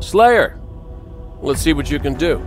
Slayer, let's see what you can do.